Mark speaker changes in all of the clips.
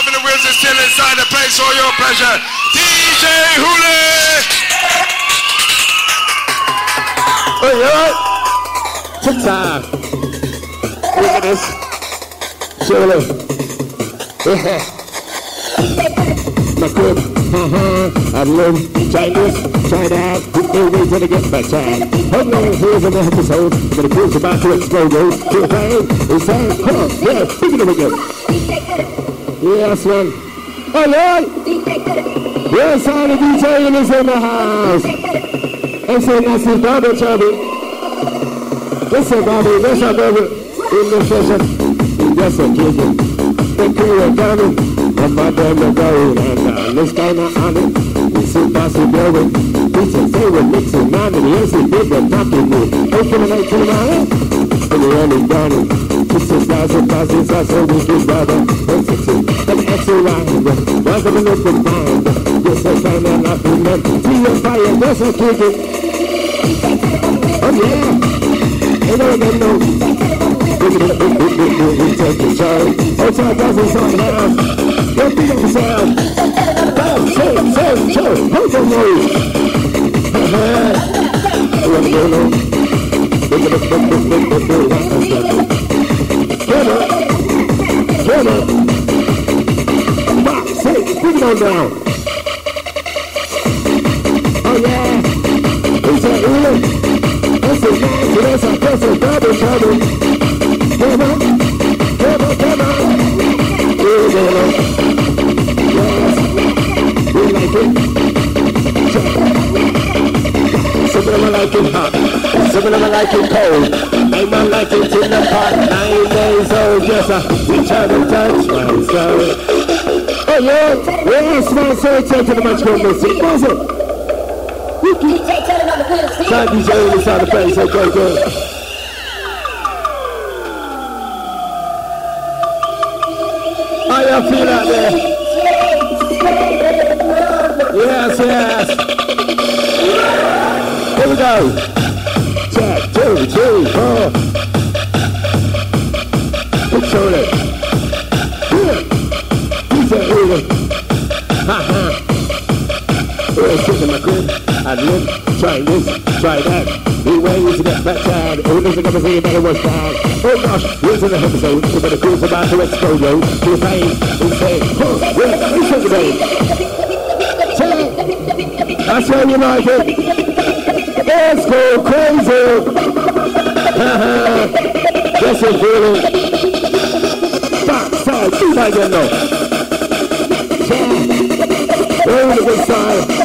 Speaker 1: Loving the wheels is still inside the place for your pleasure. DJ Hooley!
Speaker 2: Hey, alright? Took time. Look at this. Surely. Yeah. My crib, uh-huh, I love Chinese, try that, no way to get back time. Hold on, here's an episode, the crib's about to explode, yo. Feel pain, it's time, come on, yeah, pick it up again. Yes, man. Alright! Yes, all the DJ is in the house. It's a massive double trouble. Listen, Bobby, listen, Bobby. In the session, yes, I'm kicking. The crew are coming. And my damn the road. And uh, this kind of on it. It's impossible. It's a say we're mixing. Man, and yes, it did the knocking me. Open the night to my. And you're running down. And causes us so we can brother. And six and extra. Welcome to look and find. Yes, I find out nothing. See your fire, yes, I kick it. Oh, yeah. Ain't no, no, no. We, take the charge. Oh, so it doesn't sound loud. Don't be on sound. Bow, say, say, show, hold on, noise. Look at it, look at it, look at it, look at it. That's a, that's a double trouble. Come on, come on, come on. Here we go. Yes, we like it. Some of them like it of them like it cold. I might like it in the pot, nine days old. Yes, I return to touch oh, my story. Oh yeah, yes, man, so it's to the match called Missy. What's it? Time DJ inside the place, okay, good. How you feel out there? Yes, yes. Here we go. I live, try this, try that. He ways to get down. Oh, there's a couple things better watch down. Oh gosh, here's an episode. So the crew's about to explode, yo. To the pain, say, oh, yeah, we should be Check. That's where you like it. Let's go crazy. Yes, you're feeling. Backside, do that again, though. Check. Oh, the good side.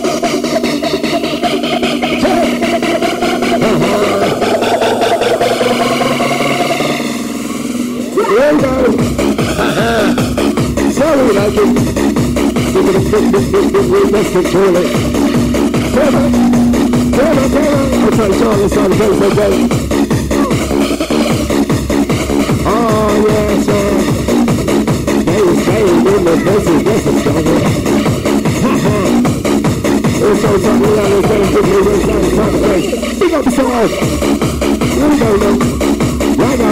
Speaker 2: Done. Sorry, the big, big, big, big, big, let's control it. Come on. Come on, come on. I'll try to show this on the face, okay? Oh, yes, sir. The place. Big up the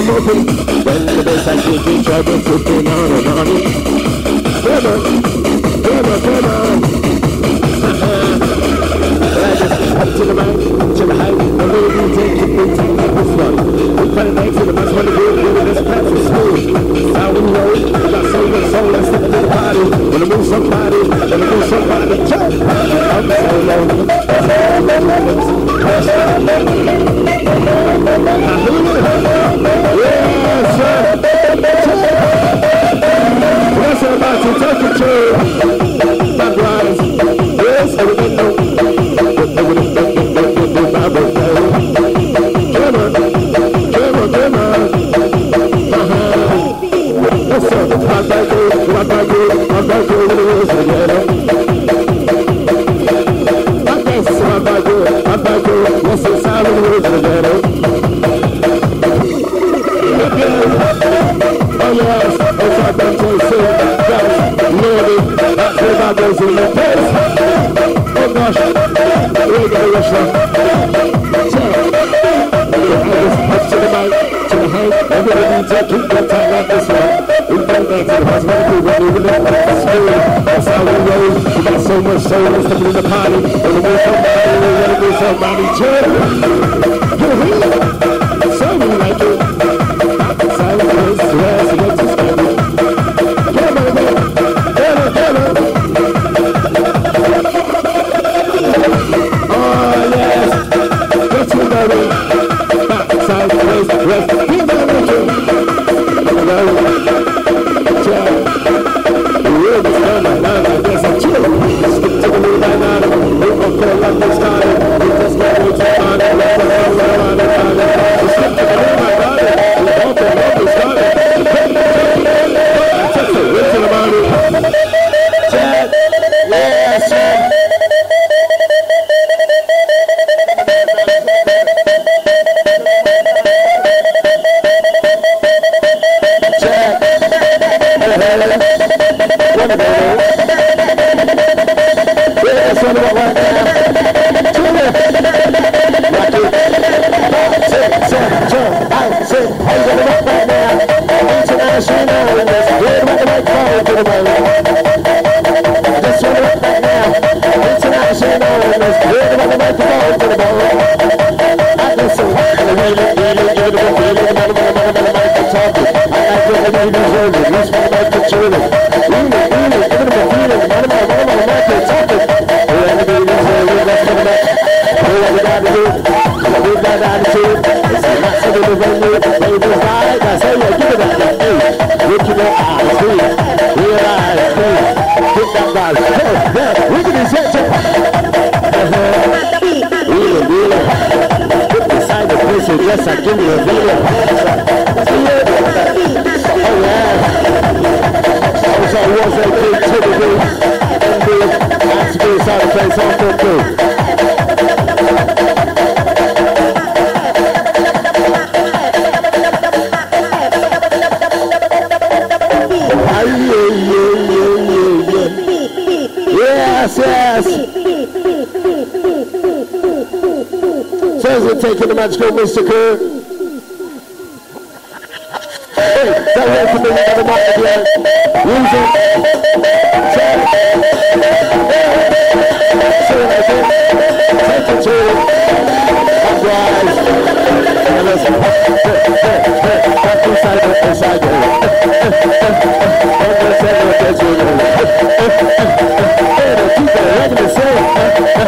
Speaker 2: When the bass I kick each other, flipping on and on. Come on, come on, come. A little bit take it, like this one. We play the to the best one to do it, doing this patch is smooth. Now we know it, I got soul and soul, let's to the party. Wanna move somebody, wanna move somebody, jump. I'm solo. Yes, sir. What's about to take control? Back rise. Yes, everything know. Yes, Yes, yes. Says we're taking the magical Mr. Kerr. Hey, that way for me, a mic again. It. Check. See what I. Take it to it. Uprise. And let's inside it, inside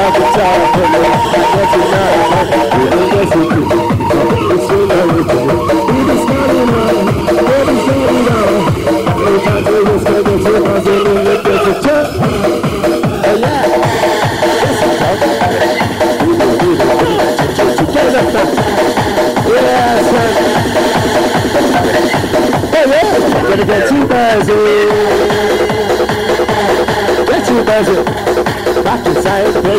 Speaker 2: You. Every time I put it, that's a night. You know that's a good. It's so lovely. We just got it on. What is going on? Every time I was going to take my zone and look at the check. Oh, yeah. Yes, I know. We will do it. Together. Yes, man. Oh yeah, gonna get you busy. Get you busy. Come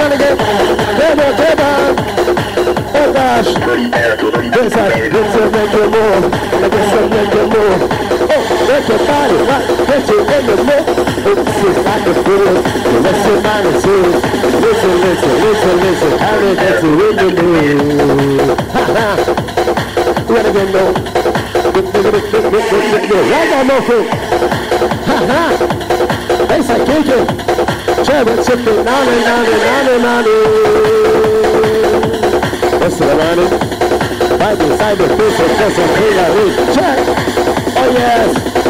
Speaker 2: on again. Come on, come on. Oh gosh. Yes, I get some make you more. I get some make you more. Oh, let your body rock, get you in the mood. This is like a feeling. Listen, man, it's you. Listen, listen, listen, listen. How did get you in the mood? Ha ha. Let again go. One more thing. Ha ha. Bass I kick it. Cherry chicken, nani, nani, nani, nani. What's the the I read. Check. Oh yes.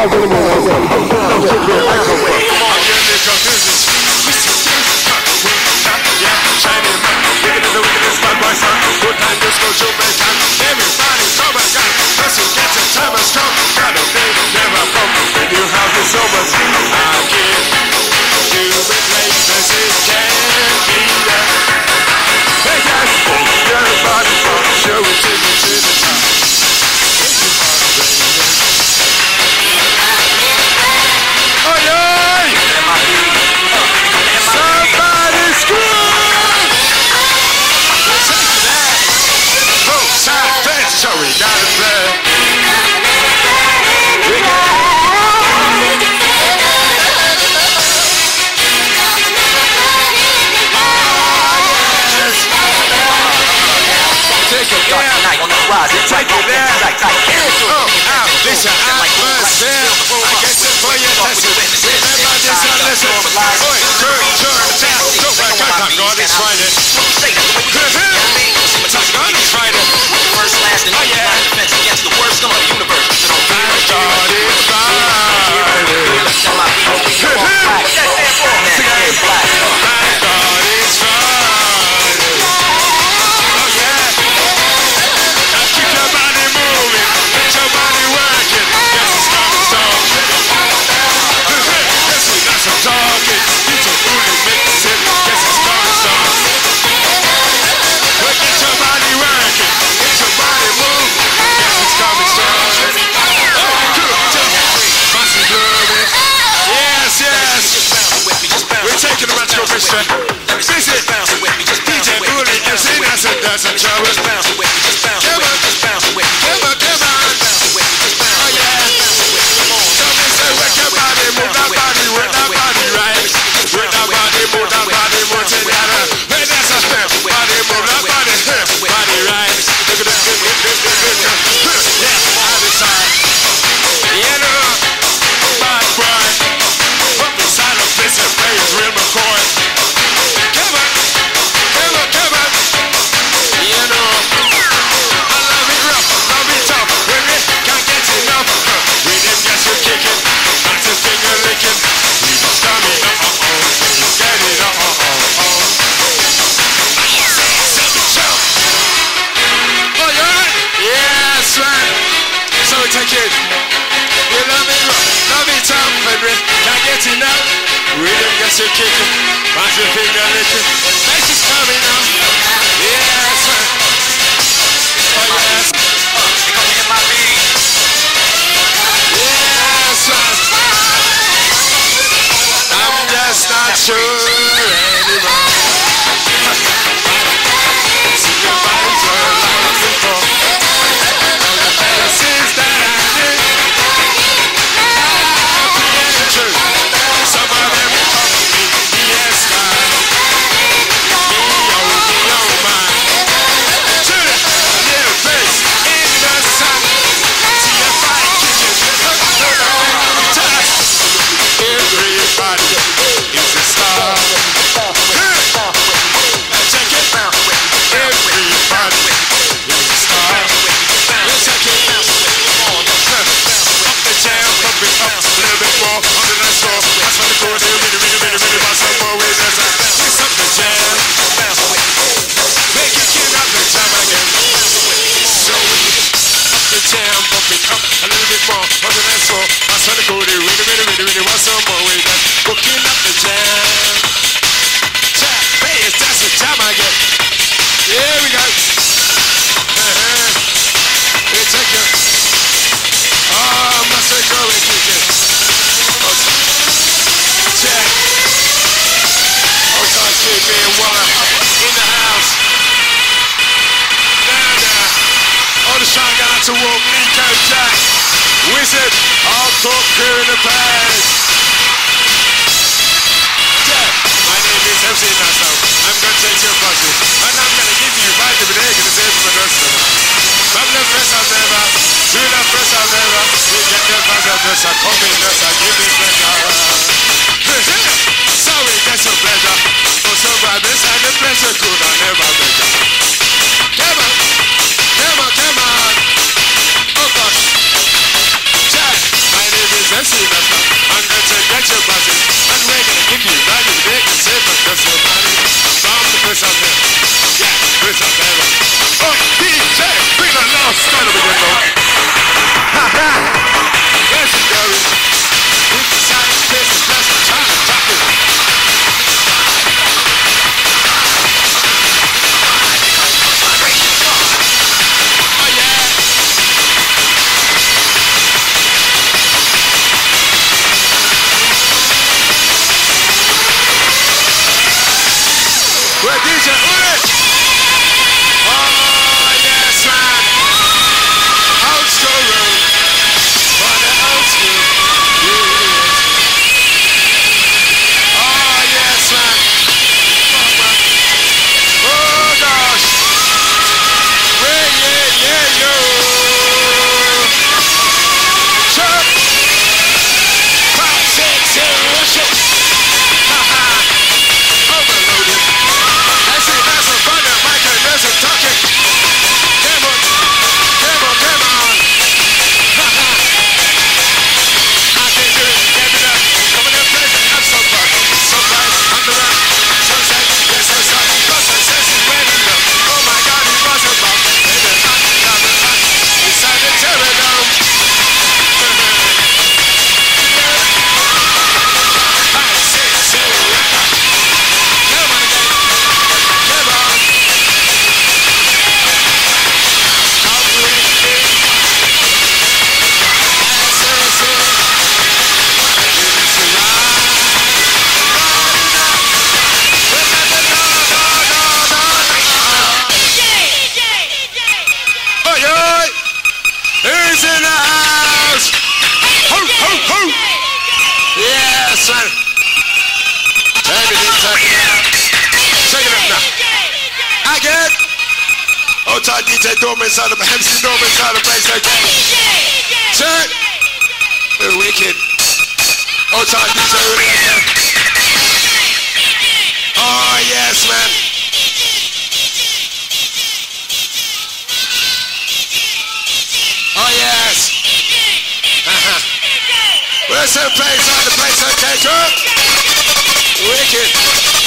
Speaker 1: Thank you.
Speaker 3: My
Speaker 1: name is I'm going to take your passion. And I'm going to give you vitamin A to save from the of From the the. Sorry, that's your pleasure. For sure, this the pleasure could I never measure. outside this arena. Oh yes, man. Oh yes. Where's ah, the place on the place on Taker? Wicked.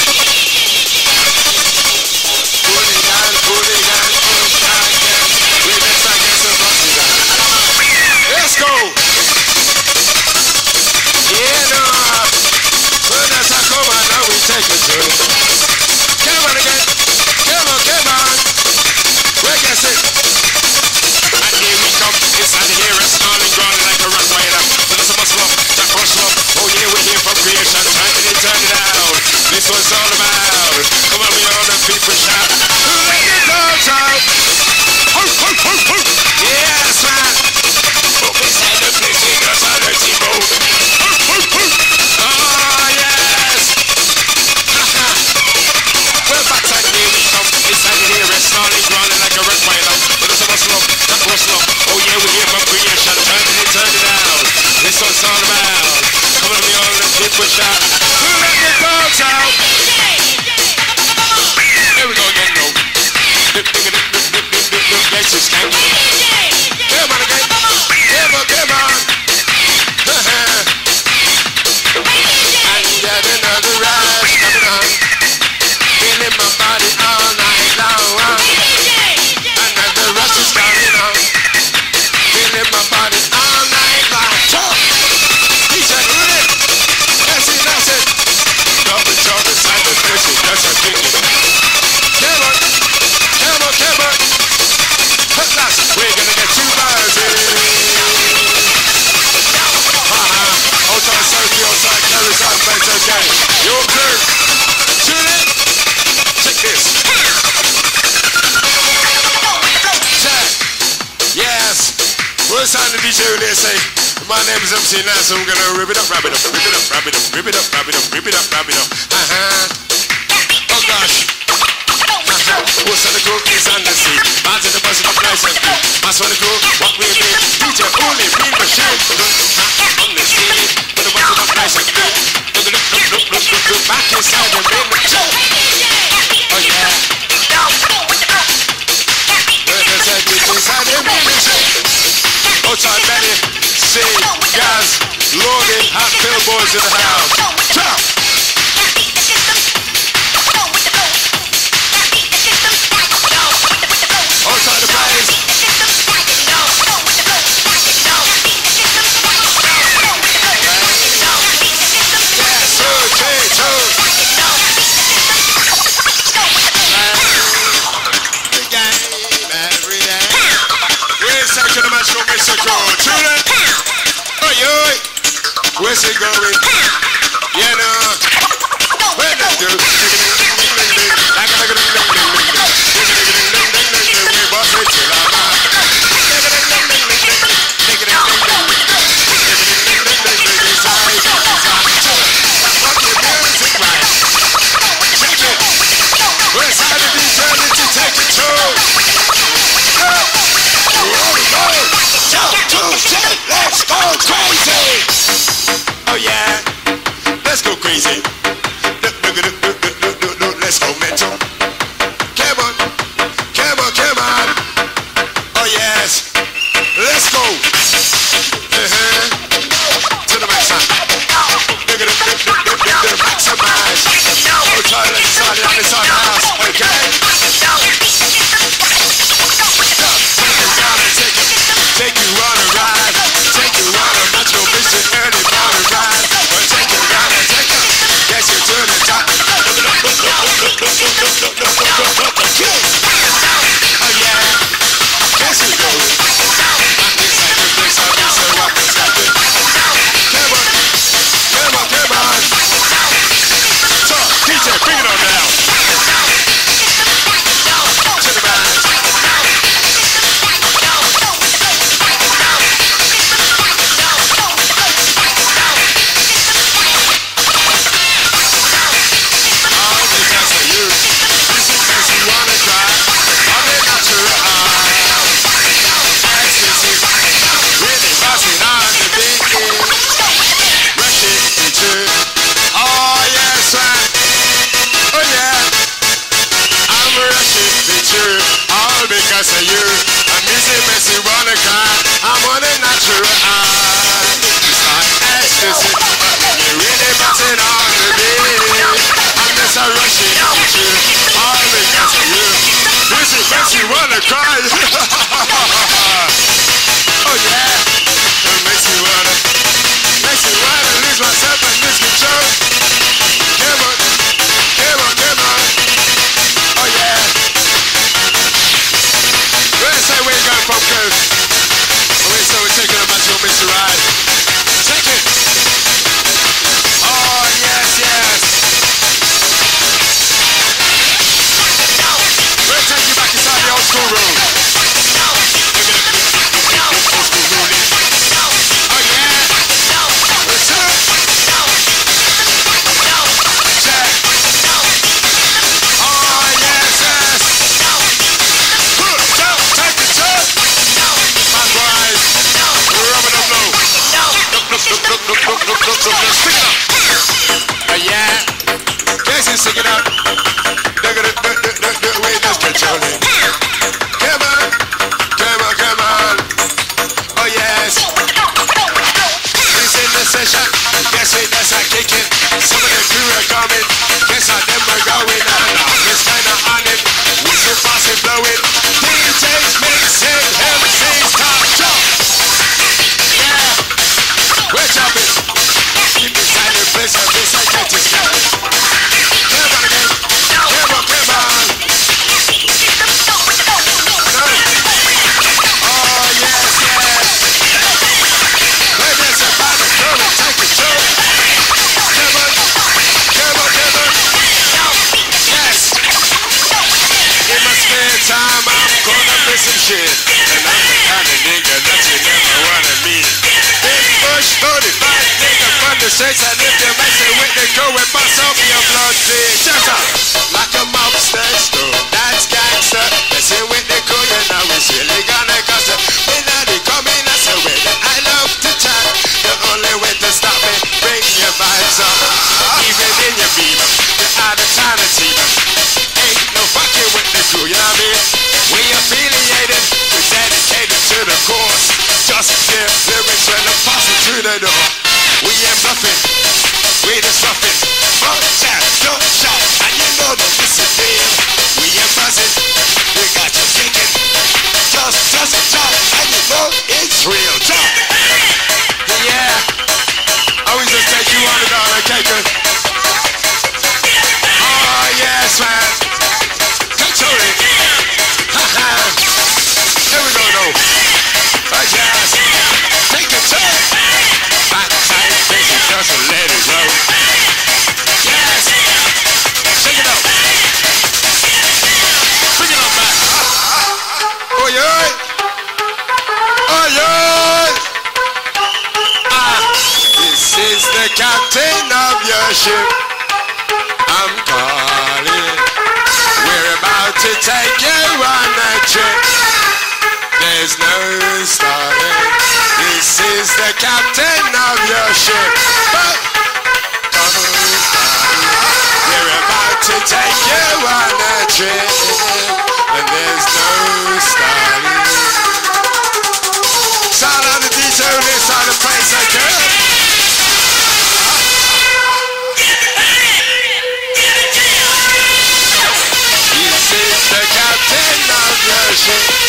Speaker 1: she now, so I'm gonna rip it up, wrap it up, rip it up, wrap it up, rip it up, wrap it up, rip it up, wrap it up. Uh-huh. Oh gosh. Uh-huh. What's on the cook is on the sea. Bands in the bus in the flash and beat. That's on the cook, what we mean. DJ only, real machine. On the sea. But the bus in the flash and beat. Look, look, look, look, look, look, look, back inside the ring. Oh yeah. in the house. saints that lift their race and when they go and there's no starting. This is the captain of your ship. But don't stop. We're about to take you on a trip. And there's no starting. Sound on the DJ list on the place I go. Get it, get it, get it. This is the captain of your ship.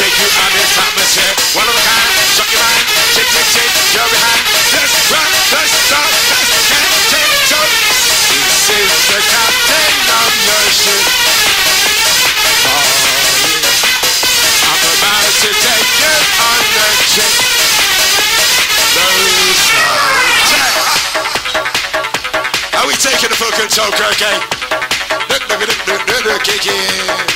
Speaker 1: shake you on this atmosphere. One of a kind, shock your mind, shake, shake, shake, you're behind. Let's rock, let's stop, let's can't take joke. This is the captain of your ship. Oh. I'm about to take you on the trip. Those are. Are we taking the fucking toke, okay? Look, look, look, look, look, look, look, look, look, look, look, look, look, look, look,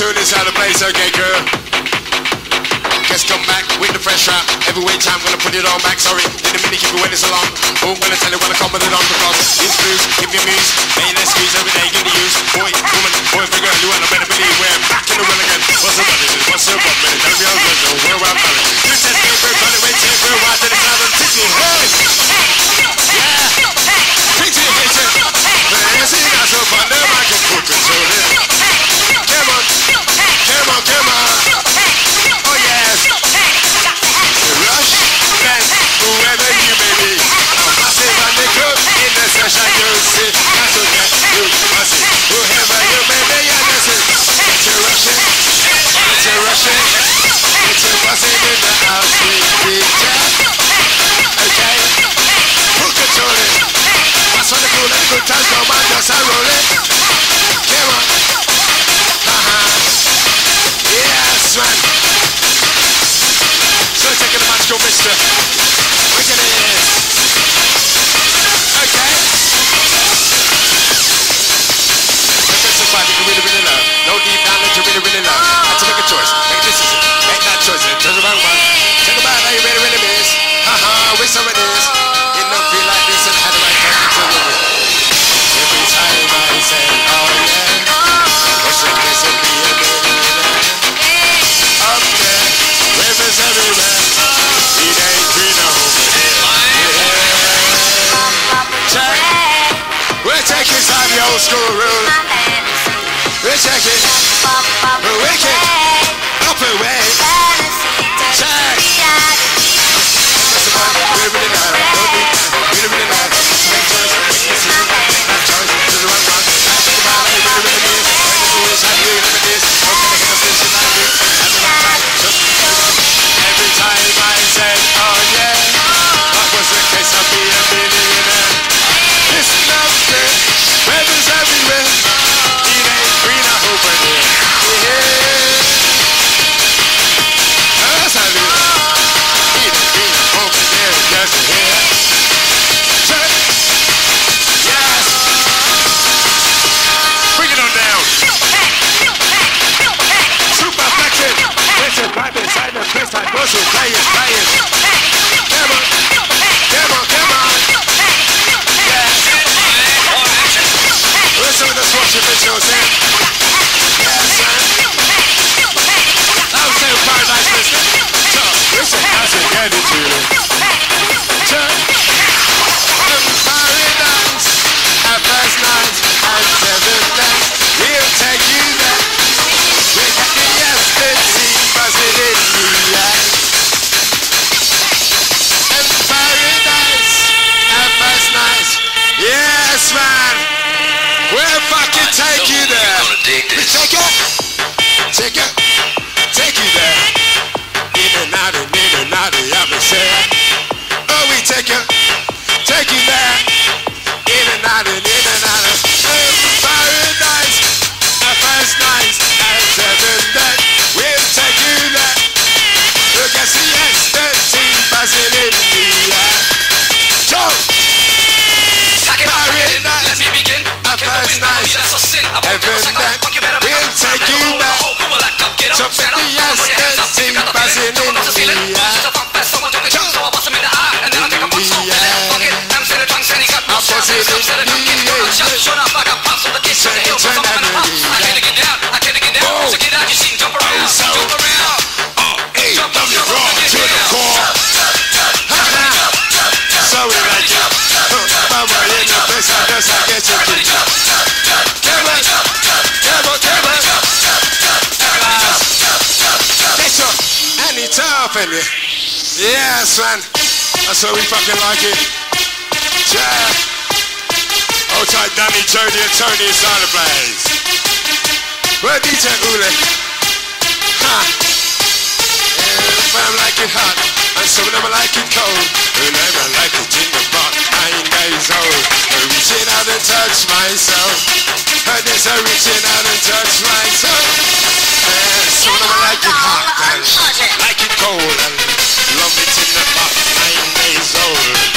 Speaker 1: tune is how to place, okay girl. Just come back with the fresh rap. Every which time, gonna put it on back. Sorry, did a minute keep you waiting so long. Boom, gonna tell you when I come with it on because it's blues, give me muse. Main excuse every day, gonna use. Boy, woman, boy, for girl, you wanna better believe we're back in the world again. What's up, buddy? What's up, buddy? Don't be ungrateful. Where I'm falling. You just keep it running, wait till we're out to the sound of the
Speaker 3: tissue. Yeah, picture,
Speaker 1: picture. Man, see,
Speaker 3: that's up on the
Speaker 1: microphone controlling. Yes, man. That's how we fucking like it. Yeah. Old tight Danny, Jody, and Tony inside the place. Where DJ Hooley? Huh? Yeah, the fam like it hot, and some of them like it cold. And I like it in the pot, nine days old. I'm reaching out and touch myself. Heard this, I'm reaching out and touch myself. Yeah, some of them like it hot, and like it eh? cold. And Love it in the box. nine days old.